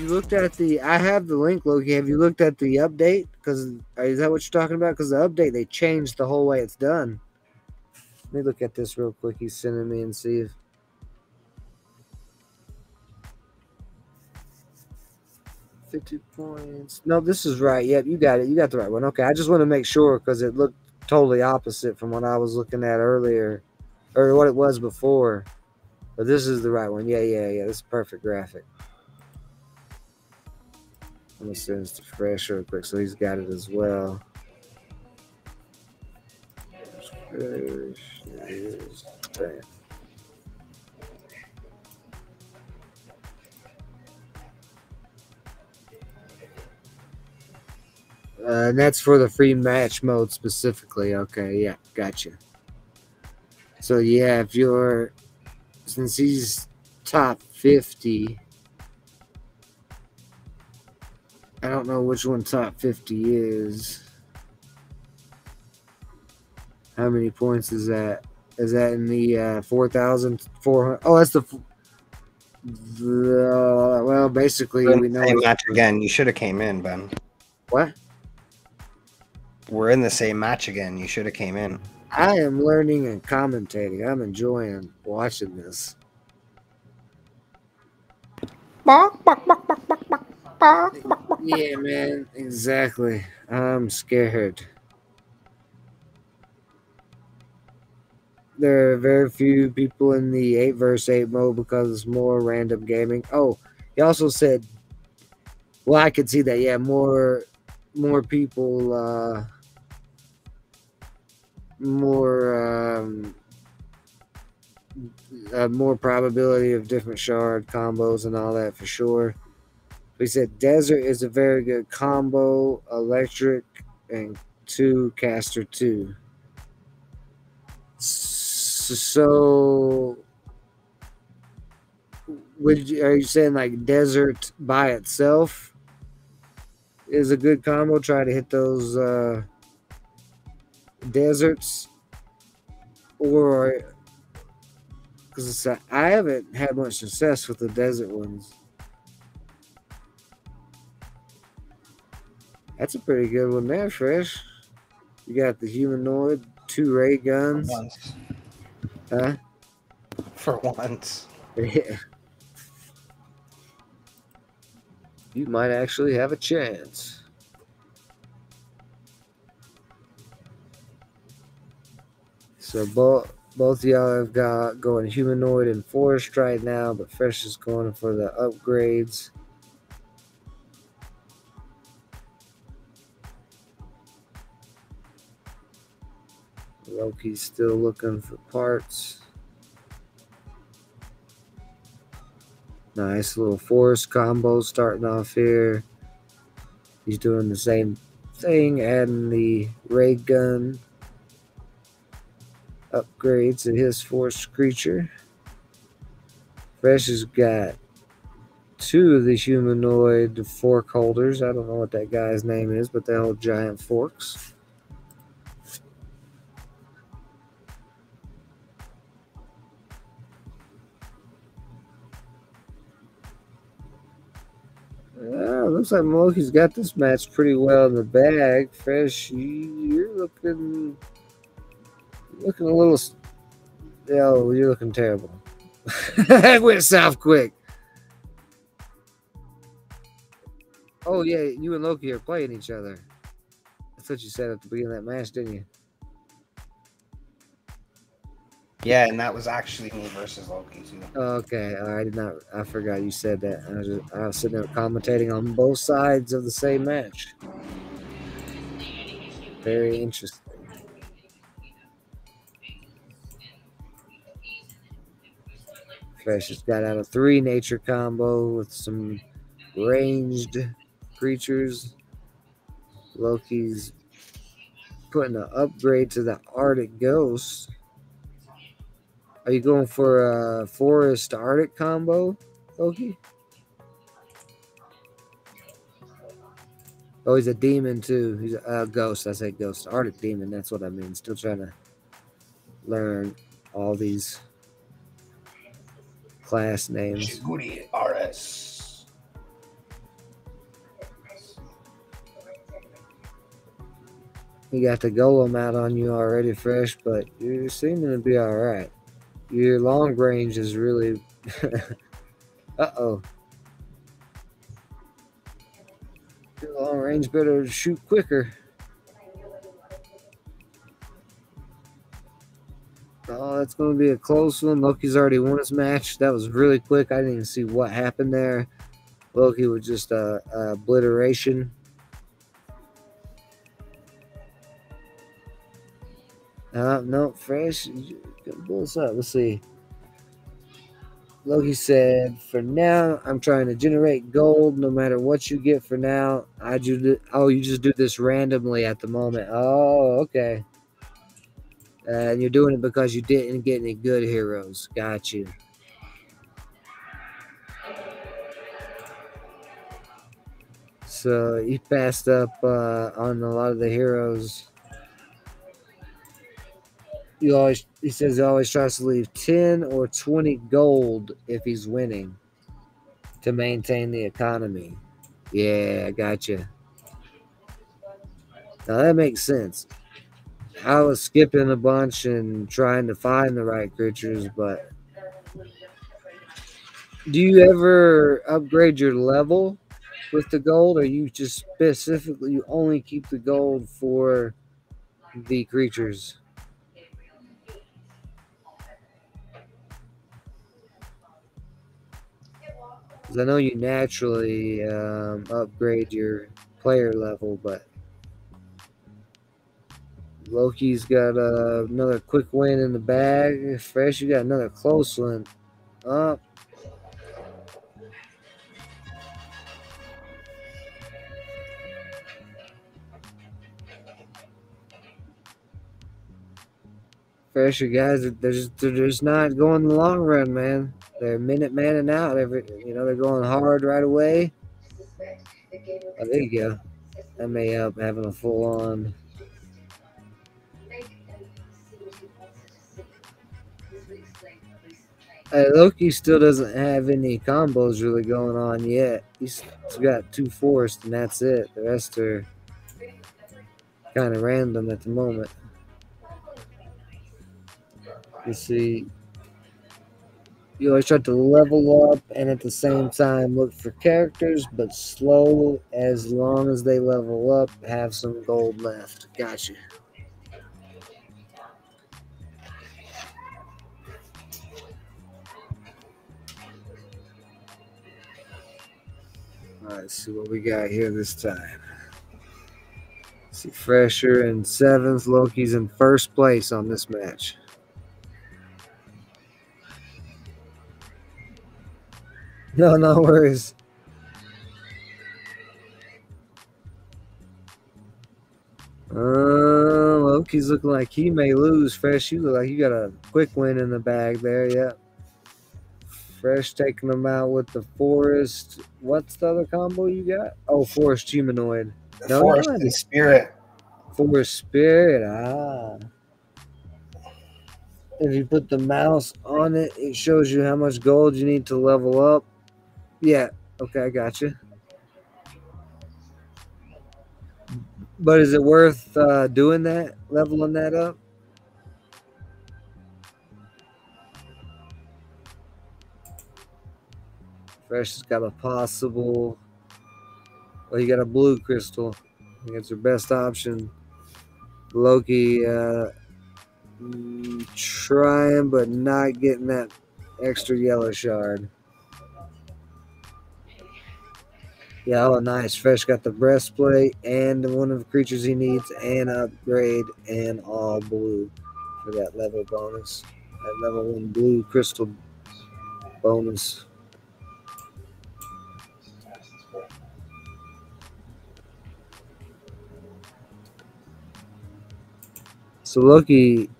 You looked at the? I have the link, Loki. Have you looked at the update? Because uh, is that what you're talking about? Because the update they changed the whole way it's done. Let me look at this real quick. He's sending me and see if. Fifty points. No, this is right. Yep, you got it. You got the right one. Okay, I just want to make sure because it looked totally opposite from what I was looking at earlier, or what it was before. But this is the right one. Yeah, yeah, yeah. This is perfect graphic. Let me send this to Fresh real quick so he's got it as well. Fresh is bam. Uh, and that's for the free match mode specifically. Okay, yeah, gotcha. So yeah, if you're since he's top fifty, don't know which one top fifty is. How many points is that? Is that in the uh, four thousand four hundred? Oh, that's the. the well, basically, We're in we the know same match again. You should have came in, Ben. what. We're in the same match again. You should have came in. I am learning and commentating. I'm enjoying watching this. Yeah, man, exactly. I'm scared. There are very few people in the 8 verse 8 mode because it's more random gaming. Oh, he also said, well, I could see that. Yeah, more more people, uh, more um, uh, more probability of different shard combos and all that for sure. We said desert is a very good combo, electric and two caster two. So, would you, are you saying like desert by itself is a good combo? Try to hit those uh, deserts, or because I haven't had much success with the desert ones. That's a pretty good one there, Fresh. You got the humanoid, two ray guns. For Once. Huh? For once. Yeah. You might actually have a chance. So both both y'all have got going humanoid and forest right now, but Fresh is going for the upgrades. Loki's still looking for parts. Nice little forest combo starting off here. He's doing the same thing, adding the ray gun upgrades to his force creature. Fresh has got two of the humanoid fork holders. I don't know what that guy's name is, but they hold giant forks. Yeah, looks like Moki's got this match pretty well in the bag. Fresh, you, you're looking looking a little. Oh, you're looking terrible. went south quick. Oh yeah, you and Loki are playing each other. That's what you said at the beginning of that match, didn't you? Yeah, and that was actually me versus Loki too. Okay, I did not. I forgot you said that. I was, just, I was sitting there commentating on both sides of the same match. Very interesting. Fresh has got out a three nature combo with some ranged creatures. Loki's putting an upgrade to the Arctic Ghost. Are you going for a forest arctic combo, Loki? Oh, he's a demon too. He's a uh, ghost. I said ghost. Arctic demon. That's what I mean. Still trying to learn all these class names. Shiguri RS. You got the golem out on you already, fresh, but you're seeming to be all right. Your long range is really. uh oh. Your long range better shoot quicker. Oh, that's going to be a close one. Loki's already won his match. That was really quick. I didn't even see what happened there. Loki was just a, a obliteration. Uh, no, fresh. Pull this up. Let's see. Loki said, "For now, I'm trying to generate gold. No matter what you get for now, I do. Oh, you just do this randomly at the moment. Oh, okay. Uh, and you're doing it because you didn't get any good heroes. Got you. So he passed up uh, on a lot of the heroes he always he says he always tries to leave 10 or 20 gold if he's winning to maintain the economy. Yeah, I got you. Now that makes sense. I was skipping a bunch and trying to find the right creatures, but do you ever upgrade your level with the gold, or you just specifically you only keep the gold for the creatures? Because I know you naturally um, upgrade your player level, but Loki's got uh, another quick win in the bag. Fresh, you got another close one. Up. Fresh, you guys, they're just, they're just not going the long run, man. They're minute manning out every you know, they're going hard right away. Oh, there you go. That may help having a full on Hey, Loki still doesn't have any combos really going on yet. He's got two forced, and that's it. The rest are kind of random at the moment. You see, you always try to level up and at the same time look for characters, but slow as long as they level up, have some gold left. Gotcha. All right, see what we got here this time. See, Fresher in seventh, Loki's in first place on this match. No, no worries. Uh, Loki's looking like he may lose. Fresh, you look like you got a quick win in the bag there. Yep. Fresh taking them out with the Forest. What's the other combo you got? Oh, Forest Humanoid. No, Forest and Spirit. Forest Spirit. Ah. If you put the mouse on it, it shows you how much gold you need to level up. Yeah. Okay, I got you. But is it worth uh, doing that, leveling that up? Fresh has got a possible. Well, you got a blue crystal. I think it's your best option. Loki uh, mm, trying, but not getting that extra yellow shard. Yeah, oh, nice. Fresh got the breastplate and one of the creatures he needs, and upgrade and all blue for that level bonus. That level one blue crystal bonus. So Loki.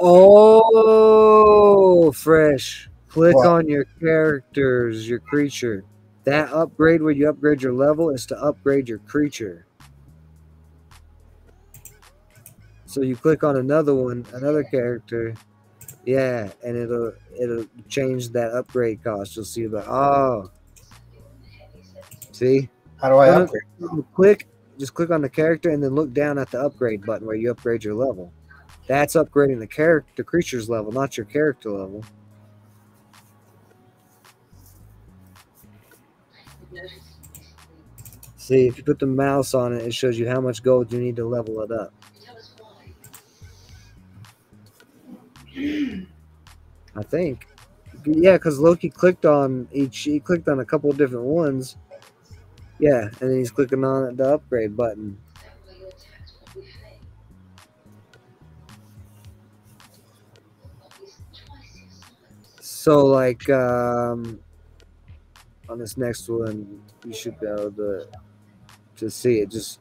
Oh, fresh. Click what? on your characters, your creature. That upgrade where you upgrade your level is to upgrade your creature. So you click on another one, another character, yeah, and it'll it'll change that upgrade cost. You'll see the oh, see. How do I upgrade? Click just click on the character and then look down at the upgrade button where you upgrade your level. That's upgrading the character, the creature's level, not your character level. See, if you put the mouse on it, it shows you how much gold you need to level it up. I think. Yeah, because Loki clicked on each. He clicked on a couple of different ones. Yeah, and then he's clicking on the upgrade button. So, like, um, on this next one, you should be able to to see it. Just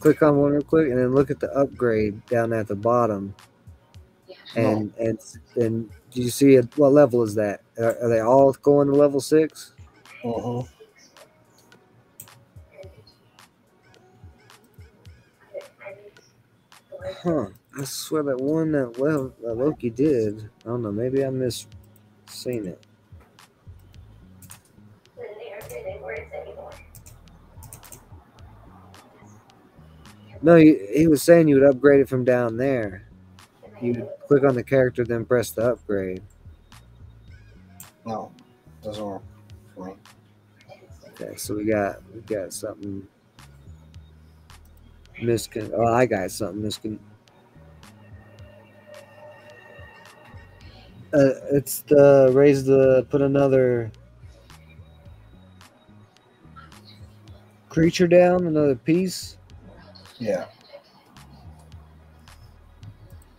click on one real quick, and then look at the upgrade down at the bottom. And and and do you see it? What level is that? Are, are they all going to level six? Uh-huh. Huh. I swear that one that well that Loki did. I don't know. Maybe I missed seeing it. No, he, he was saying you would upgrade it from down there. You click on the character, then press the upgrade. No, doesn't work for me. Okay, so we got we got something miscon. Oh, I got something miscon. Uh, it's the raise the put another creature down, another piece. Yeah.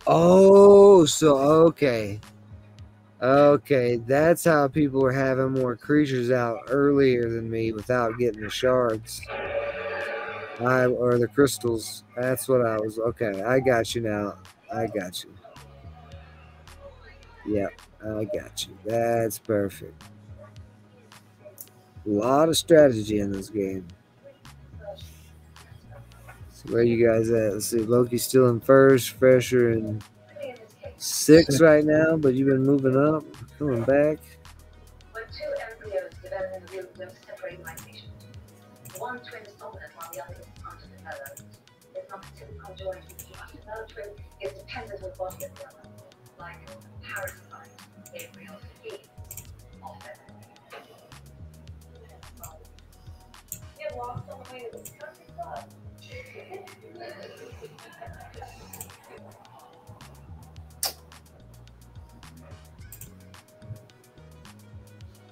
Oh, so okay. Okay, that's how people were having more creatures out earlier than me without getting the shards. I or the crystals. That's what I was okay, I got you now. I got you. Yep, I got you. That's perfect. A lot of strategy in this game. So where you guys at? Let's see. Loki's still in first, Fresher in six right now, but you've been moving up, coming back. When two embryos develop in the real live separate one twin is dominant while the other is underdeveloped. There's not a typical joint between each twin is dependent on the body of the other, like a parasite, embryo feeds off it.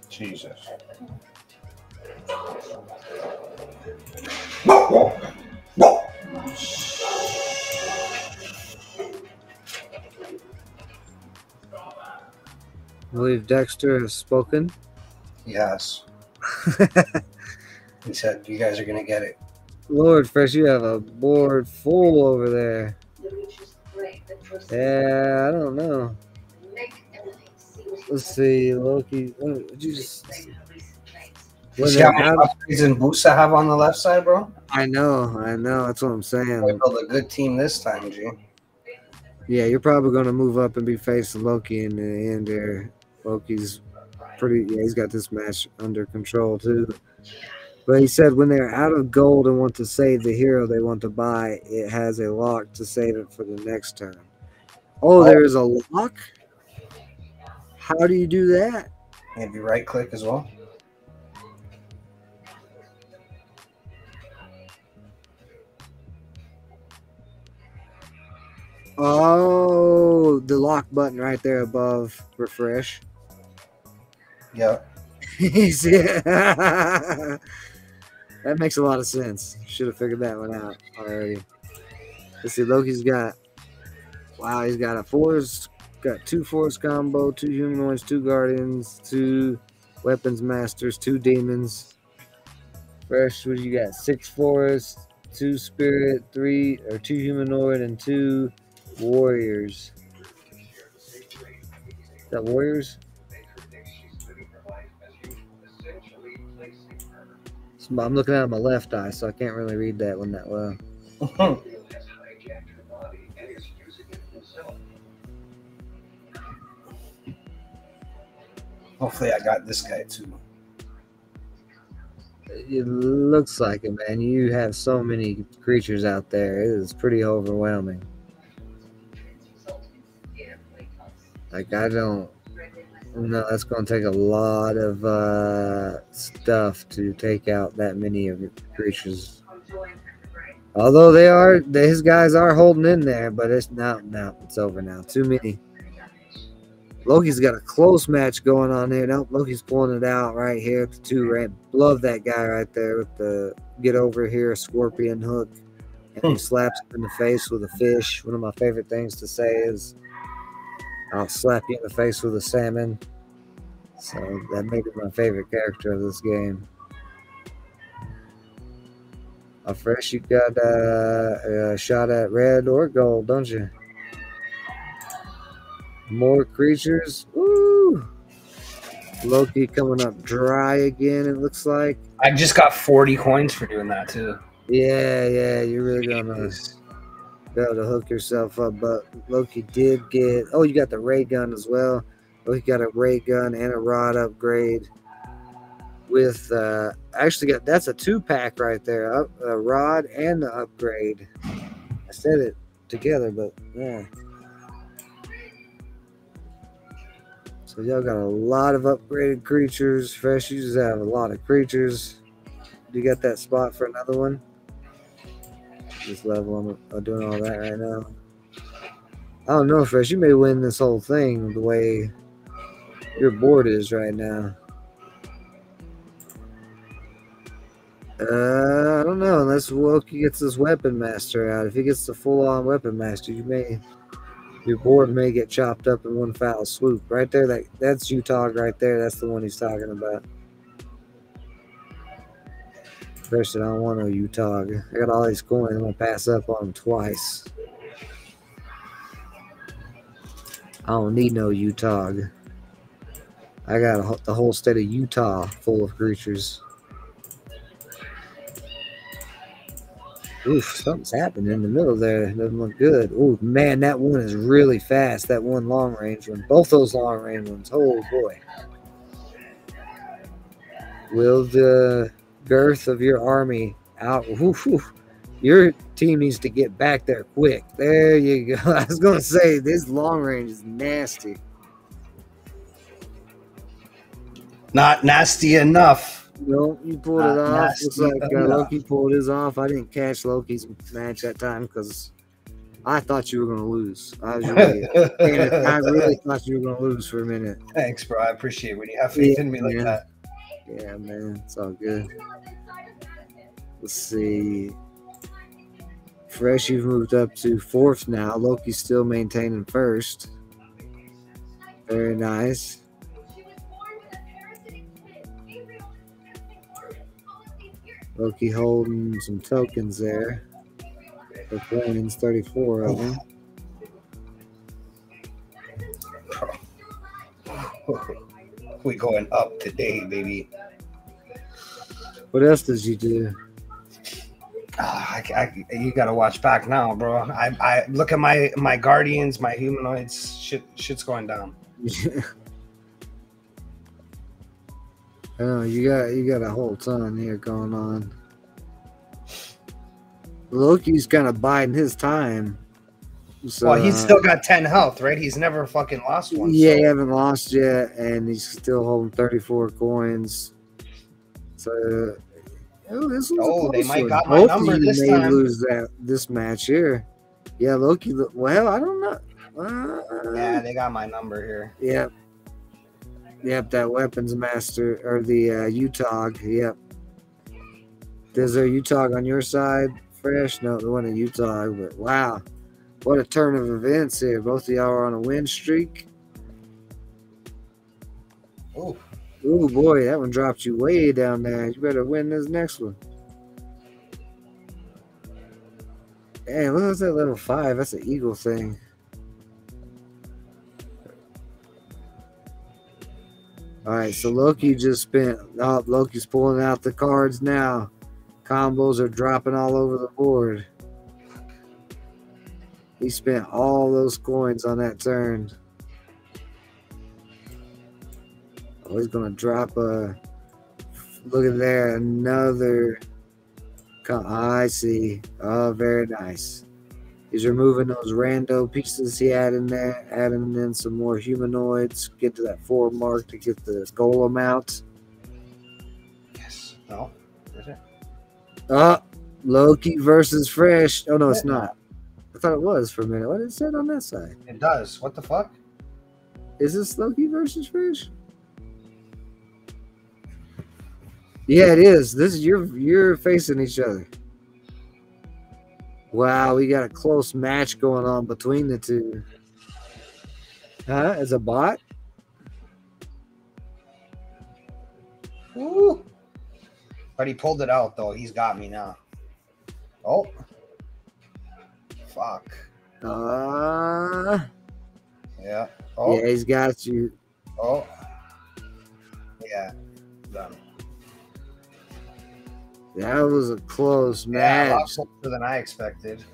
Jesus. I believe Dexter has spoken. Yes. He said you guys are gonna get it. Lord, Fresh, you have a board full over there. The reaches brain that proceeds Yeah, I don't know. make everything seem Let's see, Loki. What did you just? When See how they're many out- upgrades and I have on the left side, bro? I know, I know. That's what I'm We saying. built a good team this time, G. Yeah, you're probably going to move up and be facing Loki in the end there. Loki's pretty. Yeah, he's got this match under control too. But he said when they're out of gold and want to save the hero they want to buy, it has a lock to save it for the next turn. Oh, oh. there is a lock. How do you do that? Maybe right click as well. Oh, the lock button right there above refresh. Yeah. He's- yeah. That makes a lot of sense. Should have figured that one out already. Let's see, Loki's got wow, he's got a force, got two force combo, two humanoids, two guardians, two weapons masters, two demons. Fresh, what you got? Six forest, two spirit, three or two humanoid, and two warriors. Is that warriors? I'm looking at my left eye, so I can't really read that one that well. Hopefully, I got this guy too. It looks like it, man. You have so many creatures out there. It is pretty overwhelming. Like I don't no, that's going to take a lot of uh, stuff to take out that many of the creatures. Although they are, his guys are holding in there, but it's not now. It's over now. Too many. Loki's got a close match going on here. Nope, Loki's pulling it out right here. The two right. Love that guy right there with the get over here scorpion hook. And he slaps him in the face with a fish. One of my favorite things to say is I'll slap you in the face with a salmon. So that made it my favorite character of this game. A fresh, you got uh, a shot at red or gold, don't you? More creatures. Woo! Loki coming up dry again, it looks like. I just got 40 coins for doing that too. Yeah, yeah, you're really gonna be able to hook yourself up. But Loki did get. Oh, you got the ray gun as well. Loki got a ray gun and a rod upgrade. With uh, actually got that's a two pack right there. A rod and the upgrade. I said it together, but yeah. So y'all got a lot of upgraded creatures. Fresh users have a lot of creatures. You got that spot for another one? This level, I'm, I'm doing all that right now. I don't know, Fresh. You may win this whole thing the way your board is right now. Uh, I don't know. Unless Loki gets his weapon master out. If he gets the full on weapon master, you may your board may get chopped up in one foul swoop. Right there, that that's Utah right there. That's the one he's talking about. First, I don't want no Utah. I got all these coins. I'm gonna pass up on them twice. I don't need no Utah. I got a, the whole state of Utah full of creatures. Oof, something's happening in the middle there. Doesn't look good. Oh man, that one is really fast. That one long range one. Both those long range ones. Oh boy. Will the girth of your army out? Oof, oof. Your team needs to get back there quick. There you go. I was gonna say this long range is nasty. Not nasty enough. No, you pulled Not it off. Looks like uh. Loki pulled his off. I didn't catch Loki's match that time because I thought you were gonna lose. I was really, I really thought you were gonna lose for a minute. Thanks, bro. I appreciate when you have faith in me like Yeah. that. Yeah, man, it's all good. Let's see. Fresh, you've moved up to fourth now. Loki's still maintaining first. Very nice. Loki holding some tokens there. For coins, 34 of them. we going up today, baby. What else does you do? Ah, I, I- you gotta watch back now, bro. I, I look at my my guardians, my humanoids. Shit, shit's going down. I know you got you got a whole ton here going on. Loki's kind of biding his time. So, well, he's uh, still got ten health, right? He's never fucking lost one. yeah, so- he haven't lost yet, and he's still holding 34 coins. So, oh, this was a Oh, they might one. got my Hopefully number this may time. lose that this match here. Yeah, Loki. Well, I don't know. Uh, Yeah, they got my number here. Yep. Yep, that weapons master or the uh, Utah. Yep. Is there Utah on your side? Fresh? No, the one in Utah. But wow, what a turn of events here. Both of y'all are on a win streak. Oh. Ooh boy, that one dropped you way down there. You better win this next one. Hey, look at that level five. That's an eagle thing. All right, so Loki just spent. Oh, Loki's pulling out the cards now. Combos are dropping all over the board. He spent all those coins on that turn. Oh, he's gonna drop a Look at there, another. co- oh, I see. Oh, very nice. He's removing those rando pieces he had in there, adding in some more humanoids. Get to that four mark to get the golem out. Yes. No. Is it? Oh, Loki versus Fresh. Oh no, it's not. Thought it was for a minute. What did it say on that side? It does. What the fuck? Is this Loki versus Fish? Yeah, it is. This is you're you're facing each other. Wow, we got a close match going on between the two. Huh? Is a bot? Woo. But he pulled it out though. He's got me now. Oh. Fuck. Uh Yeah. Oh. yeah, he's got you. Oh. Yeah. Done. That was a close Yeah, a lot match. closer than I expected.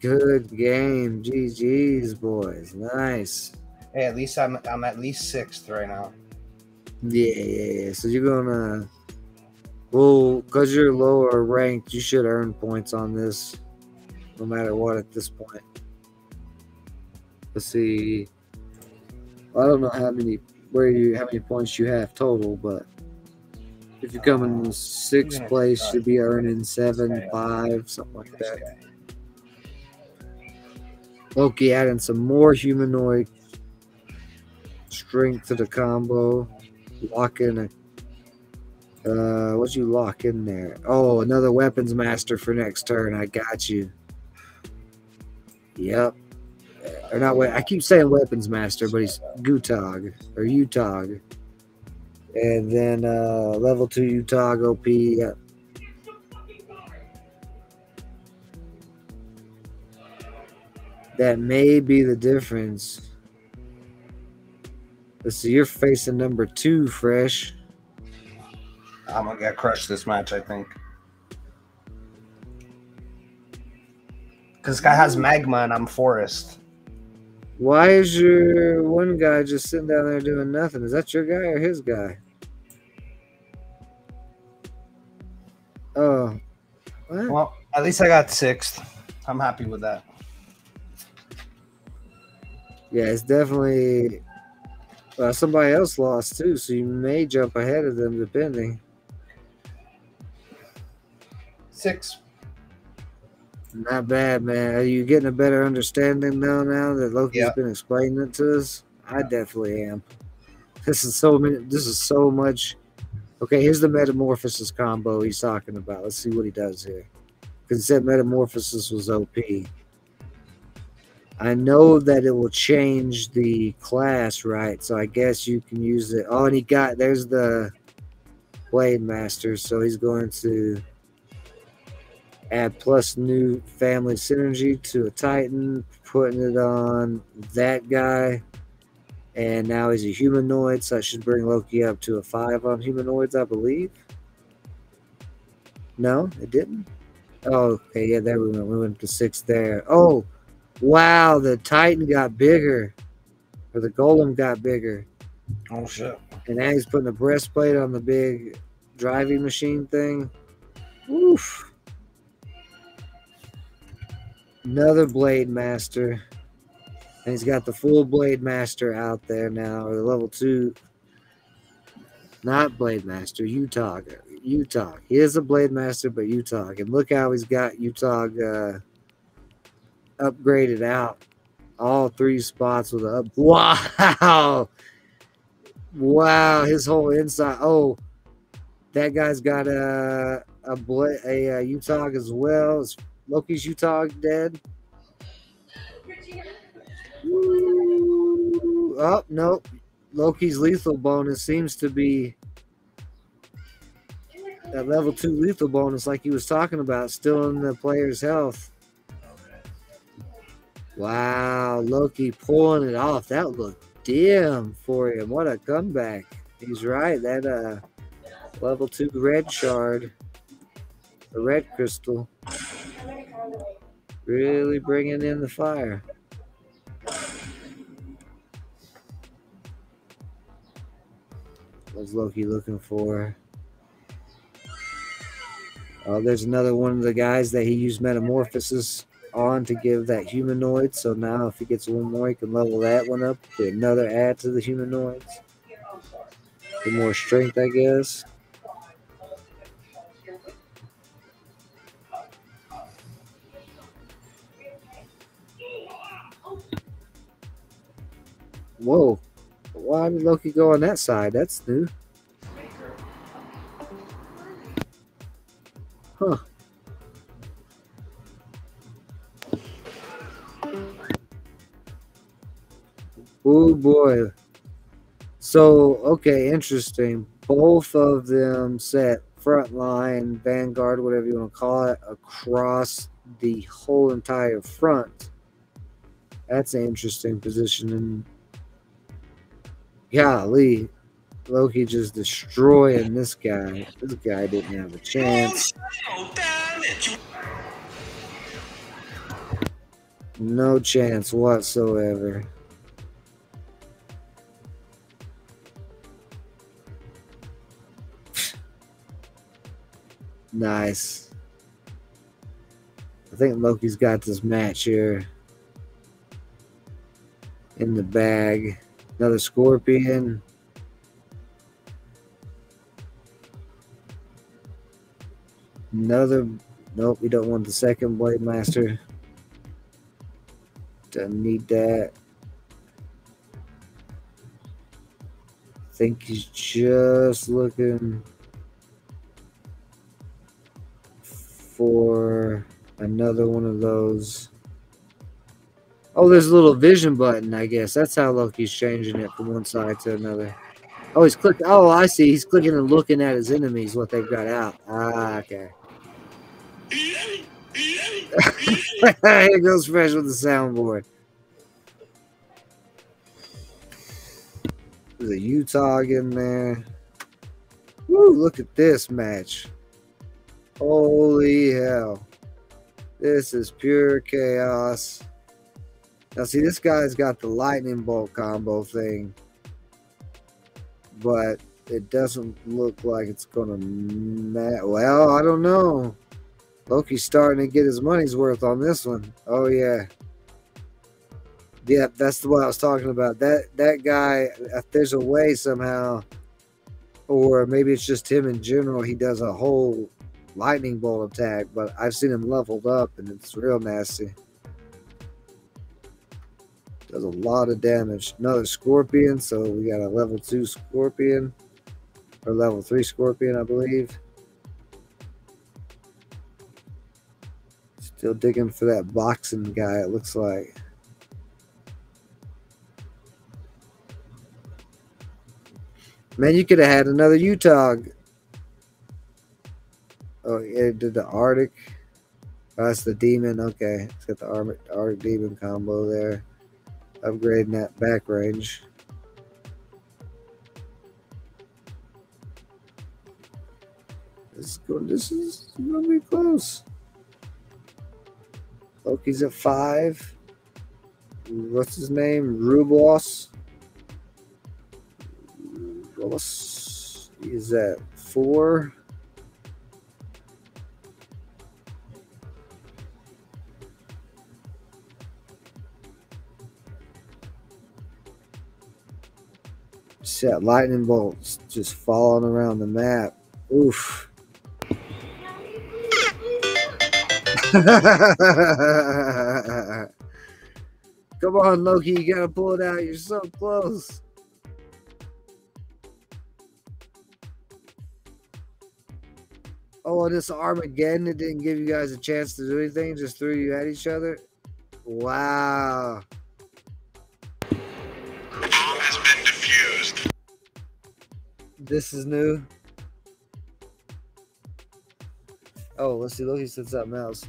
Good game. GG's boys. Nice. Hey, at least I'm I'm at least sixth right now. Yeah, yeah, yeah. So you're gonna, well, because you're lower ranked, you should earn points on this, no matter what at this point. Let's see. I don't know how many where you how many points you have total, but if you come in sixth place, you'll be earning seven, five, something like that. Loki adding some more humanoid strength to the combo. Lock in a. Uh, what'd you lock in there? Oh, another weapons master for next turn. I got you. Yep. Or not. I keep saying weapons master, but he's Gutog or Utog. And then uh, level two Utog OP. Yep. That may be the difference. Let's see, you're facing number two, Fresh. I'm gonna get crushed this match, I think. Cause this guy has magma and I'm forest. Why is your one guy just sitting down there doing nothing? Is that your guy or his guy? Oh. What? Well, at least I got sixth. I'm happy with that. Yeah, it's definitely. Well, somebody else lost too, so you may jump ahead of them depending. Six. Not bad, man. Are you getting a better understanding now? Now that Loki's Yeah. been explaining it to us, I definitely am. This is so many. This is so much. Okay, here's the metamorphosis combo he's talking about. Let's see what he does here. Because he said metamorphosis was OP. I know that it will change the class, right? So I guess you can use it. Oh, and he got there's the Blade Master, so he's going to add plus new family synergy to a Titan, putting it on that guy. And now he's a humanoid, so I should bring Loki up to a five on humanoids, I believe. No, it didn't. Oh, okay, yeah, there we went. We went to six there. Oh, wow, the Titan got bigger, or the Golem got bigger, Oh shit. and now he's putting a breastplate on the big driving machine thing. Oof. Another Blade Master. And he's got the full Blade Master out there now, or the level two. Not Blade Master, Utah. Utah. He is a Blade Master, but Utah. And look how he's got Utah uh, upgraded out. All three spots with a up. Wow. Wow. His whole inside. Oh, that guy's got a a, bla- a, uh Utah as well. Loki's Utah dead? Ooh, Oh, nope. Loki's lethal bonus seems to be that level two lethal bonus, like he was talking about, still in the player's health. Wow, Loki pulling it off. That looked dim for him. What a comeback. He's right. That uh level two red shard, the red crystal, really bringing in the fire. What's Loki looking for? Uh, there's another one of the guys that he used metamorphosis on to give that humanoid. So now, if he gets one more, he can level that one up. Get another add to the humanoids. Get more strength, I guess. Whoa. Why did Loki go on that side? That's new. Huh. Oh boy. So, okay, interesting. Both of them set front line, vanguard, whatever you want to call it, across the whole entire front. That's an interesting position. And golly, Loki just destroying this guy. This guy didn't have a chance. No chance whatsoever. nice. I think Loki's got this match here in the bag. Another scorpion. Another. Nope, we don't want the second Blade Master. Don't need that. think he's just looking for another one of those. Oh, there's a little vision button, I guess. That's how Loki's changing it from one side to another. Oh, he's clicking. Oh, I see. He's clicking and looking at his enemies, what they've got out. Ah, okay. Here goes Fresh with the soundboard. There's a Utah in there. Woo, look at this match. Holy hell. This is pure chaos. Now, see, this guy's got the lightning bolt combo thing, but it doesn't look like it's going to matter. Well, I don't know. Loki's starting to get his money's worth on this one. Oh, yeah. Yep, that's the one I was talking about. That that guy, there's a way somehow, or maybe it's just him in general, he does a whole lightning bolt attack, but I've seen him leveled up and it's real nasty. Does a lot of damage. Another scorpion, so we got a level 2 scorpion. Or level 3 scorpion, I believe. Still digging for that boxing guy, it looks like. Man, you could have had another Utah. Oh, it did the Arctic. Oh, that's the demon. Okay, it's got the Arctic, Arctic demon combo there. Upgrading that back range. This is going. This is gonna be close. Loki's at five. What's his name? Rubos. Rubos. He's at four. Set lightning bolts just falling around the map. Oof. Come on, Loki, you gotta pull it out. You're so close. Oh, and this Armageddon, it didn't give you guys a chance to do anything, just threw you at each other. Wow. This is new. Oh, let's see. Loki said something else.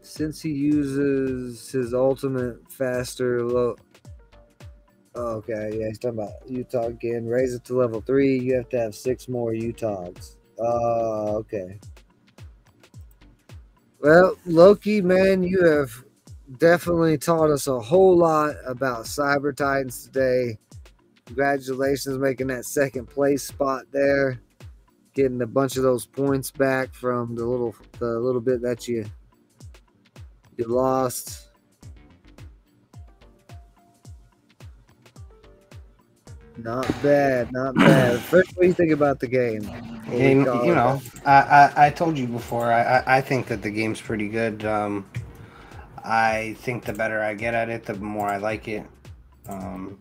Since he uses his ultimate faster low. Oh, okay, yeah, he's talking about Utah again. Raise it to level three. You have to have six more Utahs. Oh, uh, okay. Well, Loki, man, you have definitely taught us a whole lot about Cyber Titans today. Congratulations making that second place spot there getting a bunch of those points back from the little the little bit that you you lost. Not bad, not bad. First, what do you think about the game? What we And, call you know, I, I, I told you before. I, I, I think that the game's pretty good. Um, I think the better I get at it, the more I like it, um,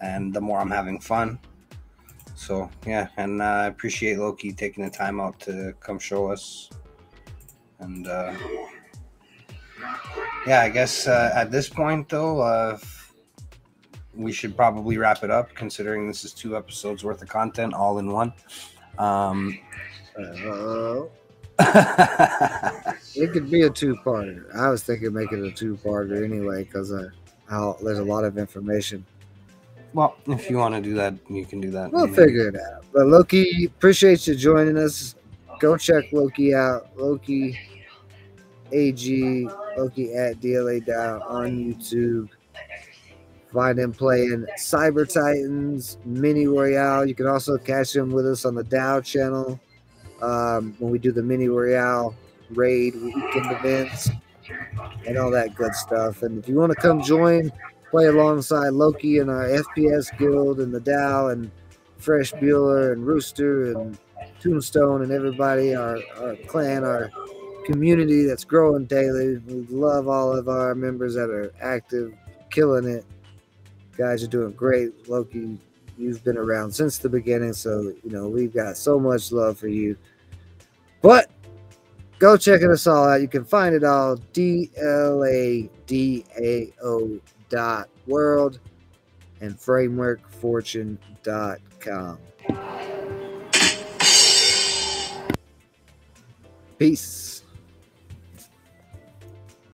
and the more I'm having fun. So yeah, and uh, I appreciate Loke taking the time out to come show us. And uh, yeah, I guess uh, at this point though, uh, we should probably wrap it up, considering this is two episodes worth of content all in one. Um, it could be a two-parter. I was thinking make it a two-parter anyway because uh, there's a lot of information. Well, if you want to do that, you can do that. We'll figure it out. But Loke, appreciate you joining us. Go check Loke out. Loke AG, Loke at DLA DAO on YouTube. Find him playing Cyber Titans Mini Royale. You can also catch him with us on the DAO channel um, when we do the Mini Royale raid weekend events and all that good stuff. And if you want to come join, play alongside Loke and our FPS guild and the DAO and Fresh Bueller and Rooster and Tombstone and everybody, our, our clan, our community that's growing daily. We love all of our members that are active, killing it. Guys are doing great. Loke, you've been around since the beginning, so you know we've got so much love for you. But go checking us all out. You can find it all DLADAO dot world and frameworkfortune.com. Peace.